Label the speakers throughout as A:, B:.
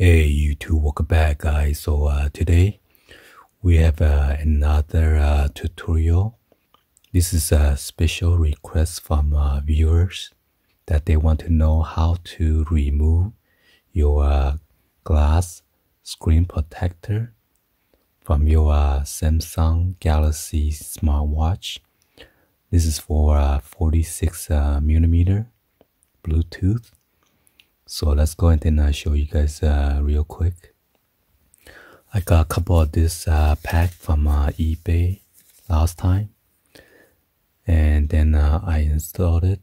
A: Hey YouTube, welcome back guys. So uh, today we have uh, another uh, tutorial. This is a special request from uh, viewers that they want to know how to remove your uh, glass screen protector from your uh, Samsung Galaxy smartwatch. This is for 46 millimeter Bluetooth so let's go and uh, show you guys uh, real quick. I got a couple of this uh, pack from uh, eBay last time. And then uh, I installed it.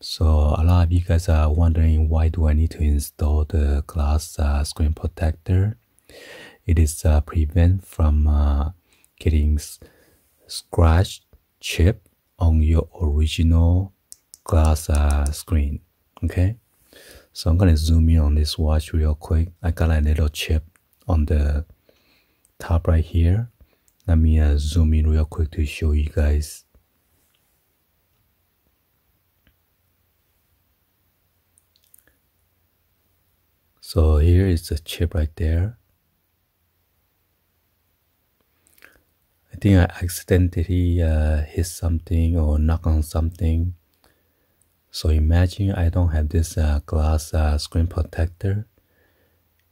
A: So a lot of you guys are wondering why do I need to install the glass uh, screen protector. It is uh, prevent from getting scratch chip on your original glass screen. Okay. So I'm gonna zoom in on this watch real quick. I got a little chip on the top right here. Let me uh, zoom in real quick to show you guys. So here is the chip right there. I think I accidentally uh, hit something or knock on something so imagine I don't have this uh, glass uh, screen protector.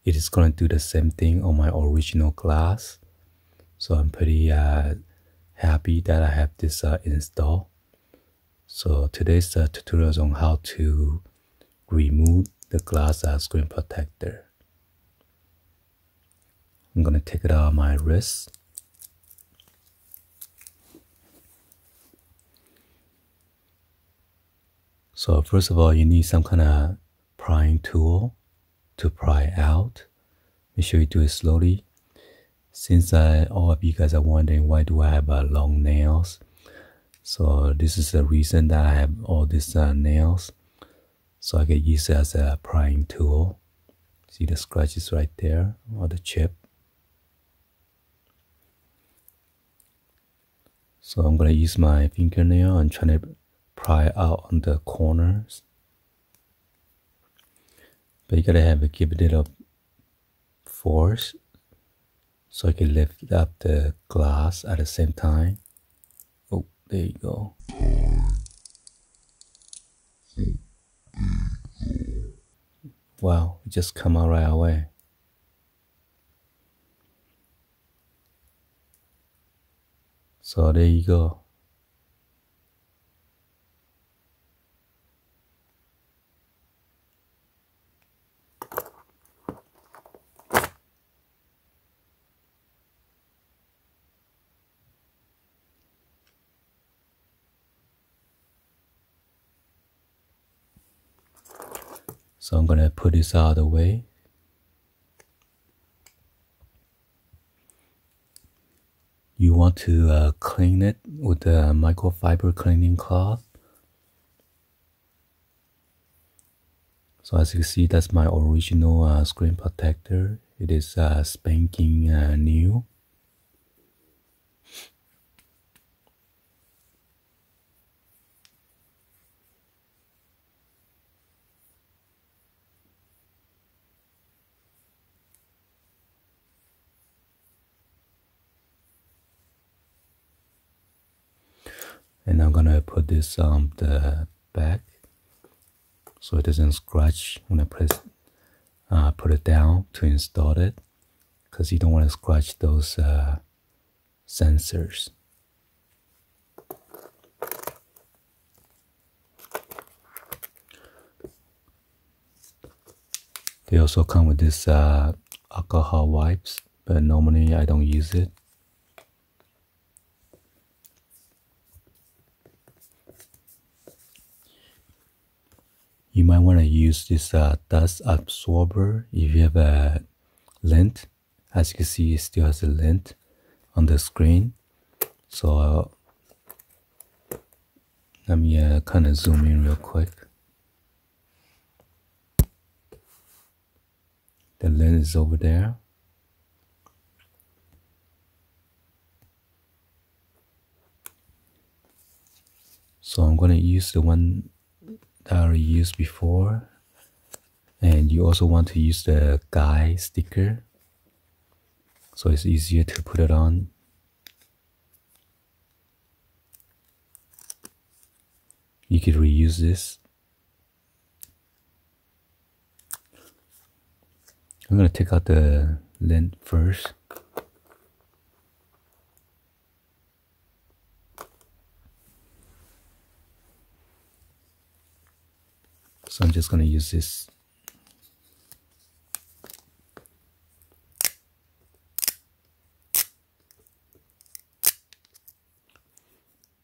A: It is going to do the same thing on my original glass. So I'm pretty uh, happy that I have this uh, installed. So today's uh, tutorial is on how to remove the glass uh, screen protector. I'm going to take it out of my wrist. So first of all, you need some kind of prying tool to pry out. Make sure you do it slowly. Since uh, all of you guys are wondering why do I have uh, long nails, so this is the reason that I have all these uh, nails. So I can use it as a prying tool. See the scratches right there, or the chip. So I'm gonna use my fingernail and try to pry out on the corners. But you gotta have a give it a little force so you can lift up the glass at the same time. Oh, there you go. Wow, it just come out right away. So there you go. So I'm going to put this out of the way. You want to uh, clean it with the microfiber cleaning cloth. So as you see, that's my original uh, screen protector. It is uh, spanking uh, new. And I'm gonna put this on the back so it doesn't scratch when I press uh, put it down to install it because you don't want to scratch those uh, sensors. They also come with this uh, alcohol wipes but normally I don't use it you might want to use this uh, dust absorber if you have a lint. As you can see it still has a lint on the screen. So uh, let me uh, kind of zoom in real quick. The lint is over there. So I'm going to use the one that I used before and you also want to use the guy sticker so it's easier to put it on. You could reuse this. I'm gonna take out the lint first so I'm just gonna use this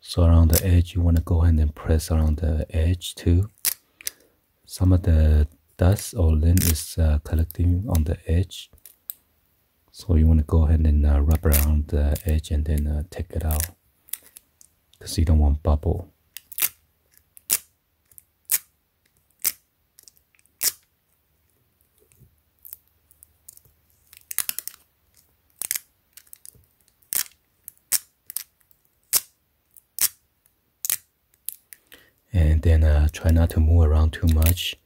A: So around the edge, you want to go ahead and press around the edge too. Some of the dust or lint is uh, collecting on the edge. So you want to go ahead and uh, rub around the edge and then uh, take it out. Because you don't want bubble. And then uh, try not to move around too much.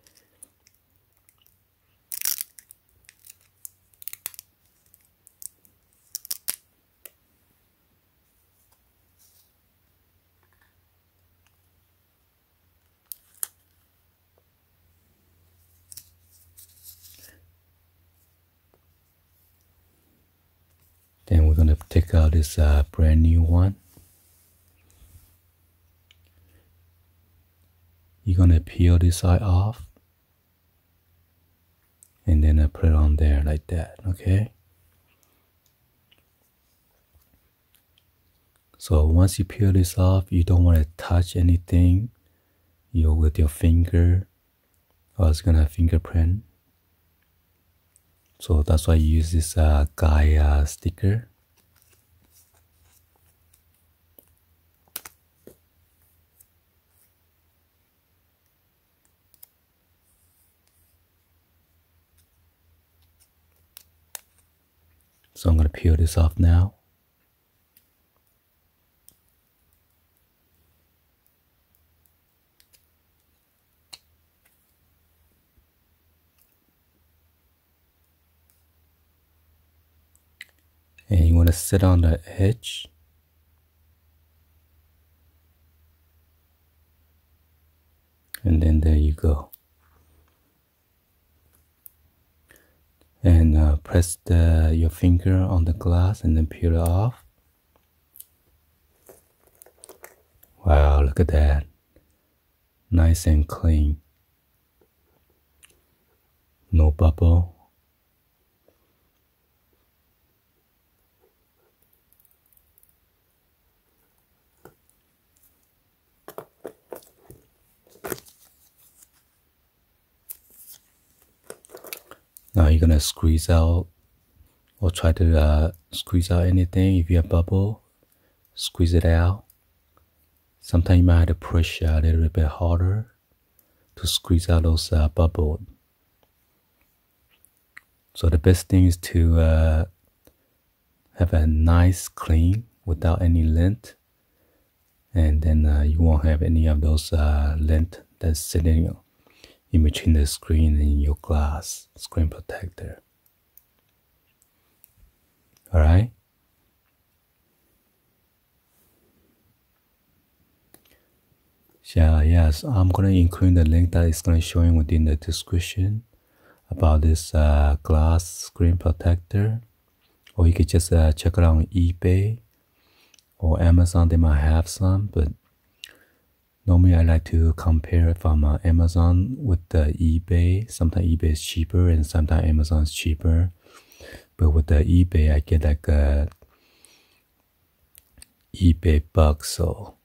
A: Then we're going to take out this uh, brand new one. You're gonna peel this side off? And then I put it on there like that okay? So once you peel this off you don't want to touch anything you with your finger or it's gonna fingerprint. So that's why you use this uh, Gaia sticker peel this off now. And you want to sit on the edge. And then there you go. And uh, press the, your finger on the glass and then peel it off. Wow, look at that. Nice and clean. No bubble. Now you're gonna squeeze out or try to uh, squeeze out anything. If you have bubble, squeeze it out. Sometimes you might have to push a little bit harder to squeeze out those uh, bubbles. So the best thing is to uh, have a nice clean without any lint, and then uh, you won't have any of those uh, lint that's sitting in between the screen and your glass screen protector. Alright? Yeah, yes, I'm gonna include the link that is gonna showing within the description about this uh, glass screen protector, or you could just uh, check it out on eBay or Amazon. They might have some, but Normally, I like to compare from uh, Amazon with the eBay. Sometimes eBay is cheaper, and sometimes Amazon is cheaper. But with the eBay, I get like a eBay bucks, so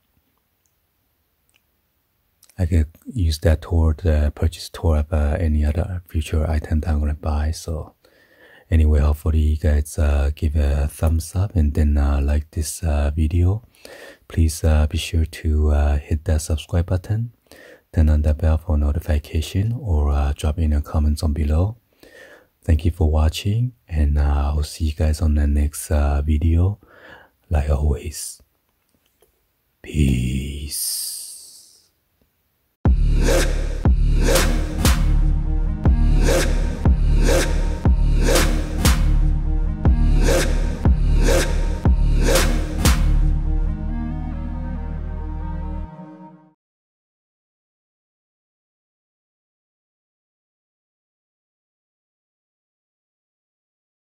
A: I can use that toward the purchase toward uh, any other future item that I'm gonna buy. So anyway, hopefully you guys uh, give a thumbs up and then uh, like this uh, video please uh, be sure to uh, hit that subscribe button, turn on the bell for notification, or uh, drop in a comment on below. Thank you for watching, and uh, I'll see you guys on the next uh, video. Like always, peace.